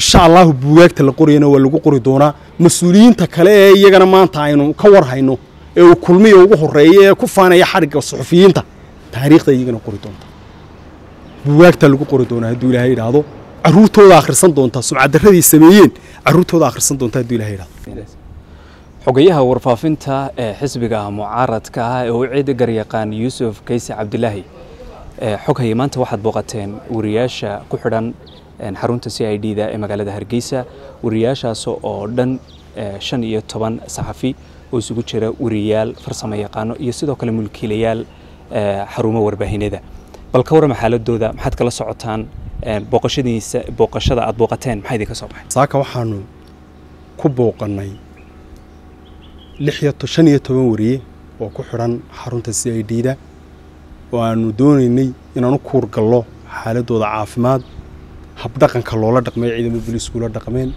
insha allahu buugaagta la qorayana waa lagu qori doonaa. Mas'uuliyiinta kale ee iyagana maanta aynu ka war hayno ee uu kulmiya ugu horreeya ee ku faanaya xadhigga suxufiyiinta taariikhda iyagana qori doonta. Buugaagta lagu qori doonaa hadduu ilaahay idhaahdo carruurtooda akhrisan doonta sumcaddarradii sameeyeen carruurtooda akhrisan doonta hadduu ilahay idhaahdo xogayaha warfaafinta ee xisbiga mucaaradka ah ee uu ciida garyaqaan yuusuf kayse cabdilaahi xoghaye maanta waxaad booqateen wariyaasha ku xidhan xarunta c i d da ee magaalada hargeysa wariyaashaas oo dhan shan iyo toban saxafi oo isugu jira wariyaal farsamo yaqaano iyo sidoo kale mulkiilayaal xarumo warbaahineeda bal ka warrama xaaladooda maxaad kala socotaan booqashadiisa booqashada aad booqateen maxaa idinka soo baxay saaka waxaanu ku booqannay shan iyo toban wariye oo ku xidhan xarunta c i d da. Oo aanu doonaynay inaan u kuur gallo xaaladooda caafimaad habdhaqanka loola dhaqmay ciidamada booliisku la dhaqmeen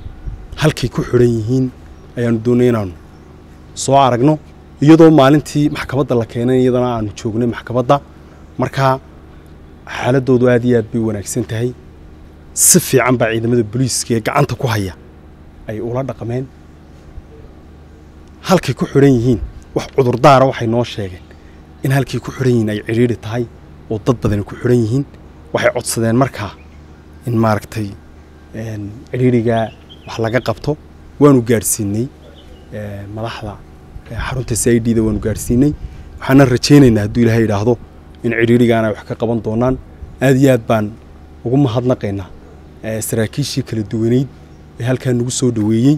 halkay ku xidhan yihiin ayaanu doonay inaanu soo aragno. Iyadoo maalintii maxkamadda la keenay iyadana aanu joognay maxkamadda markaa xaaladoodu aad iyo aad bay wanaagsan tahay. Si fiican baa ciidamada booliiska ee gacanta ku haya ay ula dhaqmeen. Halkay ku xidhan yihiin wax cudurdaara waxay noo sheegeen in halkay ku xidhan yihiin ay cidhiidhi tahay oo dad badani ku xidhan yihiin. Waxay codsadeen markaa in maaragtay cidhiidhigaa wax laga qabto waanu gaadhsiinay madaxda xarunta c i d da waanu gaadhsiinay waxaana rajaynaynaa hadduu ilaahay idhaahdo in cidhiidhigaana ay wax ka qaban doonaan. Aad iyo aad baan ugu mahadnaqaynaa saraakiishii kala duwaneyd ee halkaa nagu soo dhoweeyey.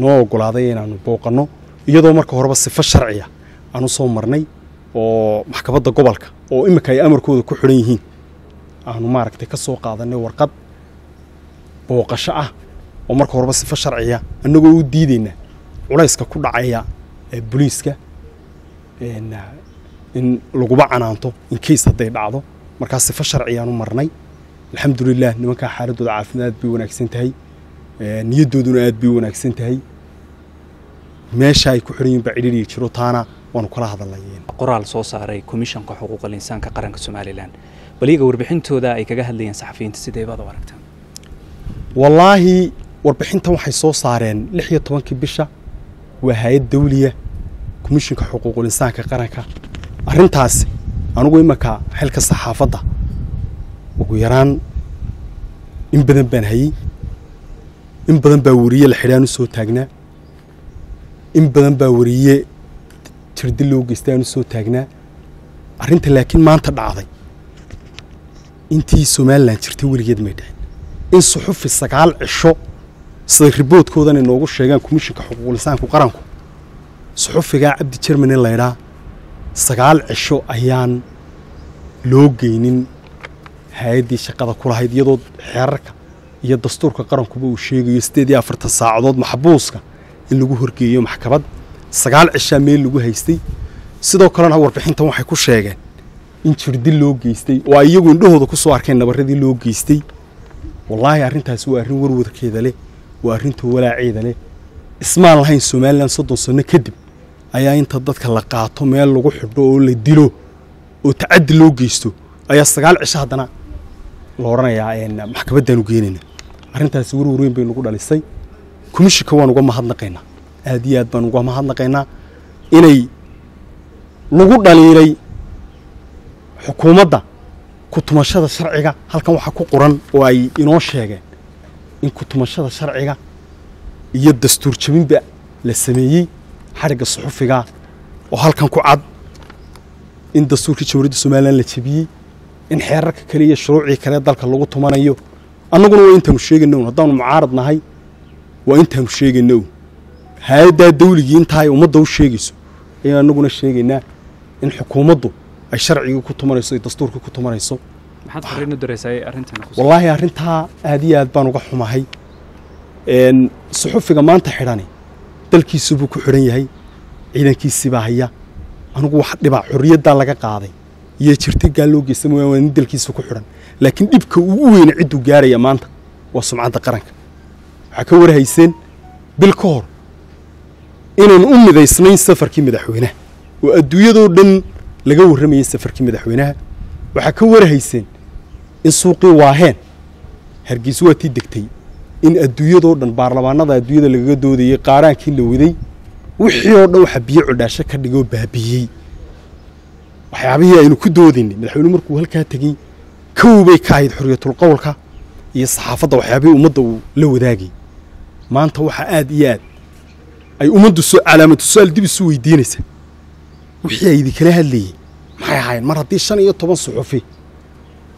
Noo ogolaaday inaanu booqanno iyadoo marka horeba sifo sharciya aanu soo marnay oo maxkamadda gobolka oo imika ay amarkooda ku xidhan yihiin aanu maaragtay ka soo qaadanay warqad booqasho ah oo marka horeba sifo sharciya annagoo u diidayna culayska ku dhacaya ee boliiska in laguba canaanto in kays hadday dhacdo. Markaa sifo sharciyaanu marnay. Alxamdulilah nimankaa xaaladooda caafimaad bay wanaagsan tahay. Niyaddooduna aad bay wanaagsan tahay. Meesha ay ku xidhan yihiin baa cidhiiriga jiro taana waanu kala hadalnay qoraal soo saaray komishanka xuquuqal insaanka qaranka somalilan. Bal iyaga warbixintooda ay kaga hadlayeen saxafiyiinta sidee baad u aragtaan? Wallaahi warbixintan waxay soo saareen lix iyo tobankii bisha waa hay'ad dawliya komishinka xuquuqul insaanka qaranka. Arrintaasi anugu imanka xilka saxaafadda. Ugu yaraan in badan baan hayey in badan baa wariye la xidhaan u soo taagnaa in badan baa wariye tirdi loo geystay aan u soo taagnaa. Arrinta laakiin maanta dhacday. Intii somalilan jirtay weligeed may dhicin in suxufi sagaal cisho siday riboodkoodan inoogu sheegaan komishinka xuquuqlisaanku qaranku. Suxufigaa cabdi jerman in laydhaa sagaal cisho ayaan loo geynin hay'addii shaqada ku lahayd iyadoo xeerarka iyo dastuurka qarankuba uu sheegayo siddeed iyo afartan saacadood maxbuuska in lagu horgeeyo maxkamad sagaal cishaa meel lagu haystay. Sidoo kalena warbixintan waxay ku sheegeen in jirdil loo geystay. Oo ay iyagu indhahooda ku soo arkeen nabarradii loo geystay. Wallaahi arrintaasi waa arrin warwarkeeda leh waa arrinta walaaceeda leh. Ismaan lahayn somalilan soddon sanno kadib ayaa inta dadka la qaato meel lagu xidho oo la dilo oo tacaddi loo geysto. Ayaa sagaal cisho haddana la odhanayaa maxkamaddaanu geenayna. Arrintaasi warwar weyn bay nagu dhalisay. Komishinka waan uga mahadnaqaynaa aad iyo aad baan uga mahadnaqaynaa inay lagu dhaliilay xukuumadda kutumashada sharciga. Halkan waxaa ku qoran oo ay inoo sheegeen in kutumashada sharciga iyo dastuur jabinba la sameeyey xadhigga suxufiga oo halkan ku cad in dastuurkii jamhuuriyadda somalilan la jebiyey in xeerarka kale iyo shuruucii kale dalka lagu tumanayo. Annaguna waa intaanu sheegayna un haddaanu mucaarad nahay waa intaanu sheegayna un hay'addaa dawligii intaa ay ummadda u sheegayso ayaan annaguna sheegaynaa in xukuumaddu ay sharcigii ku tumanayso ay dastuurkii ku tumanayso u wallaahi arrintaa aad iyo aad baan uga xumahay suxufiga maanta xidhani dalkiisubuu ku xidhan yahay ciidankiisibaa haya anugu wax dhibaa xorriyaddaa laga qaaday iyo jirtigaa loo geysta mooyaan waa nin dalkiisa ku xidhan laakiin dhibka ugu weyna cidduu gaaraya maanta waa sumcadda qaranka waxaa ka warhayseen bil ka hor inaan u midaysnayn safarkii madaxweynaha oo adduunyadoo dhan laga warramayay safarkii madaxweynaha. Waxaa ka warhayseen in suuqii waaheen. Hargeysa waa tii degtay in adduunyadoo dhan baarlamaanada adduunyada lagaga doodayey qaaraankii la waday wixii oo dhan waxaa biyo codhaasho ka dhigoo baabiyey. Waxyaabihii aynu ku doodaynay madaxweyne markuu halkaa tegey kow bay ka ahayd xorriyatul qowlka iyo saxaafadda waxyaabihii ummadda uu la wadaagay. Maanta waxaa aad iyo aad ay ummaddu calaamatu su'aal dib isu weydiinaysa. Wixii ay idinkala hadlayey maxay ahaayeen? Mar haddii shan iyo toban suxufi.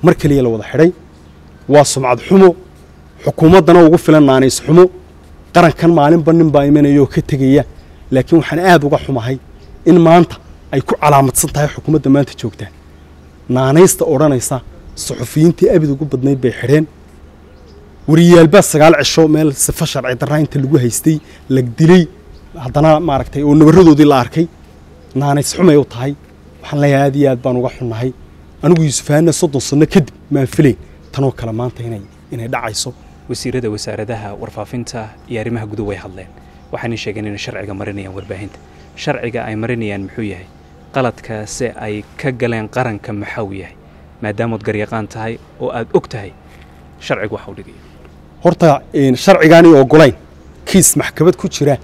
Mar keliya la wada xidhay. Waa sumcad xumo. Xukuumaddana ugu filan naanays xumo. Qarankan maalinba nin baa imanaya ka tegaya laakiin waxaan aad uga xumahay in maanta ay ku calaamadsan tahay xukuumadda maanta joogtaa naanaysta odhanaysa suxufiyiintii abid ugu badnayd bay xidheen. Wariyaalbaa sagaal cisho meel sifa sharci darraa inta lagu haystay la dilay haddana maaragtay oo nabaradoodii la arkay naanays xumay u tahay waxaan leeyahay aad iyo aad baan uga xunnahay. Anigu yuusufahanna soddon sanno kadib maan filayn tanoo kale maanta inay inay dhacayso. Wasiirada wasaaradaha warfaafinta iyo arrimaha gudu way hadleen. Waxaanay sheegeen inay sharciga marinayaan warbaahinta. Sharciga ay marinayaan muxuu yahay? Qaladkaase ay ka galeen qaranka maxau yahay? Maadaamood garyaqaan tahay oo aad og tahay sharcigu waxa u dhigaya horta sharcigaanay ogolayn kiis maxkamad ku jira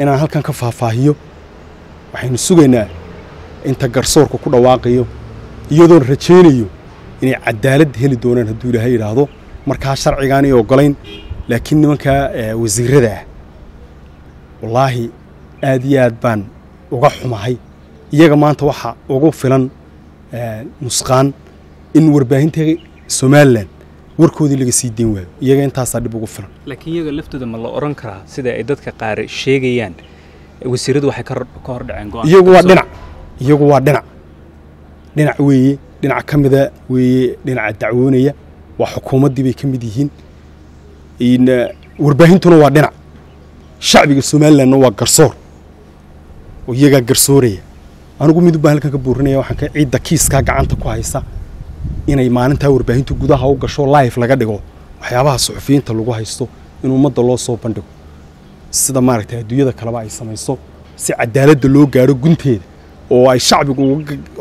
inaan halkan ka faahfaahiyo waxaynu sugaynaa inta garsoorka ku dhawaaqayo iyadoon rajaynayo inay cadaalad heli doonaan hadduu ilaahay yidhaahdo. Markaa sharcigaanay ogolayn laakiin nimankaa wasiirada ah wallaahi aad iyo aad baan uga xumahay. Iyaga maanta waxaa ugu filan nusqaan in warbaahinta somalilan warkoodii laga sii dayn waayo. Iyaga intaasaa dhib ugu filan. Laakiin iyaga laftooda ma la odhan karaa sida ay dadka qaar sheegayaan. Wasiiradu waxay ka hor dhaceen go iyagu waa dhinac. Iyagu waa dhinac. Dhinac weeye dhinac ka mida weeye dhinaca dacwoonaya. Waa xukuumaddii bay ka mid yihiin. Warbaahintuna waa dhinac. Shacbiga somalilanna waa garsoor. Oo iyagaa garsooraya. Anigu midub baan halkan ka buurinaya waxaan ka ciidda kiiskaa gacanta ku haysa inay maalintaa warbaahintu gudaha u gasho life laga dhigo waxyaabaha suxufiyiinta lagu haysto in ummadda loo soo bandhigo. Sida maaragtay adduunyada kaleba ay samayso si cadaaladda loo gaadho gunteeda oo ay shacbigu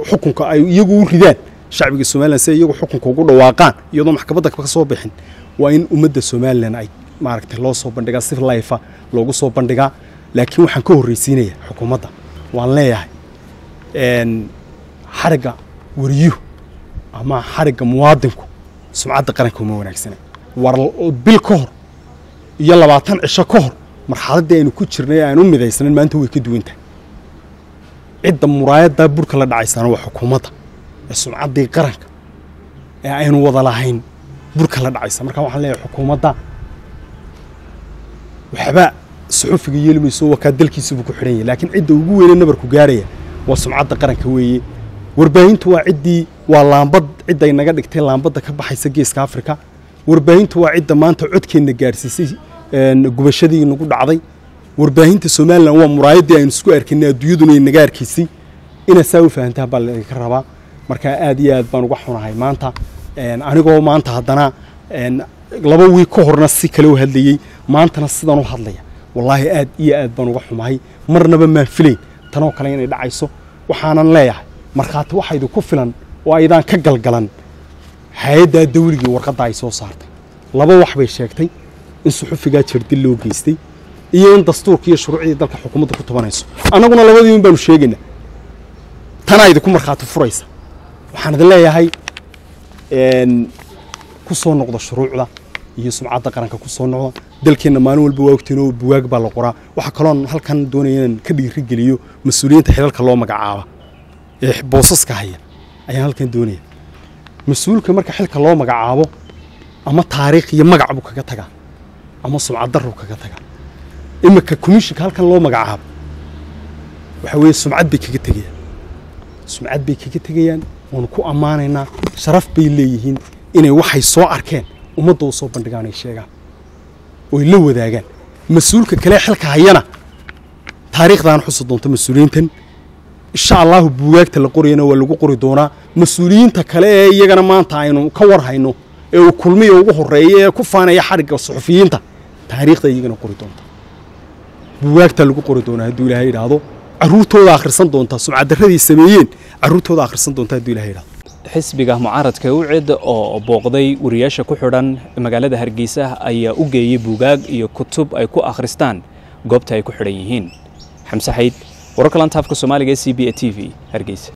xukunka ay iyagu u ridaan shacbiga somalilan si iyagu xukunka ugu dhawaaqaan iyadoo maxkamadda ka soo bixin waa in ummadda somalilan ay maaragtay loo soo bandhigaa si lifa loogu soo bandhigaa. Laakiin waxaan ka horraysiinaya xukuumadda waan leeyahay xarigga wariyuhu ama xarigga muwaadinku sumcadda qaranka uma wanaagsana war bil ka hor iyo labaatan cisho ka hor marxaladdii aynu ku jirnay aan u midaysanan maanta way ka duwan tahay. Cidda muraayaddaa burka la dhacaysana waa xukuumadda ee sumcaddii qaranka ee aynu wada lahayn burka la dhacaysa. Marka waxaan leeyahay xukuumadda waxba suxufiga yeeli mayso wakaa dalkiisabuu ku xidhan yahay laakiin cidda ugu weyne nabarku gaarhaya waa sumcadda qaranka weeye. Warbaahintu waa ciddii waa laambad cidday naga dhigtay laambadda ka baxaysa geeska afrika. Warbaahintu waa cidda maanta codkeenna gaarsiisay gubashadii nagu dhacday. Warbaahinta somalilan waa muraayaddii aynu isku arkaynay adduunyaduna naga arkaysay inaad saa u fahantaan baa laga rabaa. Marka aad iyo aad baan uga xunahay maanta. Anigoo maanta haddana laba wiig ka horna si kale u hadlayey maantana sidan u hadlaya. Wallaahi aad iyo aad baan uga xumahay. Marnaba maan filayn. Tanoo kale inay dhacayso waxaanan leeyahay. Markhaati waxaa idinku filan oo aydaan ka galgalan. Hay'addaa dawligii warqadda ay soo saartay. Laba wax bay sheegtay. In suxufigaa jardil loo geystay iyo in dastuurka iyo shuruucdii dalka xukuumadda ku tubanayso. Annaguna labadiiun baanu sheegaynaa tanaa idinku markhaati furaysa. Waxaan idin leeyahay ku soo noqda shuruucda iyo sumcadda qaranka ku soo noqda. Dalkeenna maalin walba waa ogtiin oo buwaag baa la qoraa. Waxaa kaloon halkan doonaya inaan ka dhiirigeliyo mas'uuliyiinta xilalka loo magacaaba. Ee boosaska haya ayaan halkan doonaya mas'uulka marka xilka loo magacaabo ama taariikh iyo magac buu kaga tagaa ama sumcad darru kaga tagaa. Iminka commishinka halkan loo magacaabo waxa weeye sumcad bay kaga tegayaan. Sumcad bay kaga tegayaan waanu ku ammaanaynaa sharaf bay leeyihiin inay waxay soo arkeen ummadda u soo bandhigaan ay sheegaan oy la wadaagaan. Mas'uulka kale xilka hayana taariikhdaana xusi doonta mas'uuliyiintan insha allahu buugaagta la qorayana waa lagu qori doonaa mas'uuliyiinta kale ee iyagana maanta aynu ka warhayno ee uu kulmiya ugu horreeya ee ku faanaya xarigga suxufiyiinta taariikhda iyagana qori doonta. Buugaagta lagu qori doonaa hadduu ilaahay idhaahdo caruurtooda akhrisan doonta sumcadaraday sameeyeen carruurtooda akhrisan doonta hadduu ilahay idhahdo xisbiga mucaaradka ucid oo booqday wariyaasha ku xidhan magaalada hargeysa ayaa u geeyey buugaag iyo kutub ay ku akhristaan goobta ay ku xidhan yihiin. Xamse xayd wararka lanta afka soomaaliga ee c b a t v. Hargeysa.